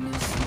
darkness.